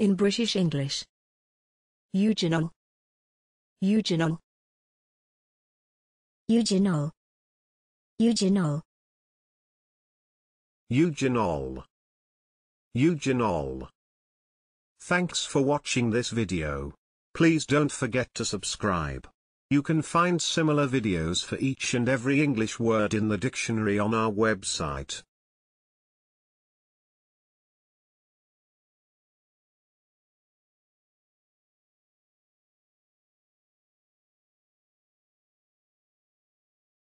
In British English. Eugenol. Eugenol. Eugenol. Eugenol. Eugenol. Eugenol. Thanks for watching this video. Please don't forget to subscribe. You can find similar videos for each and every English word in the dictionary on our website.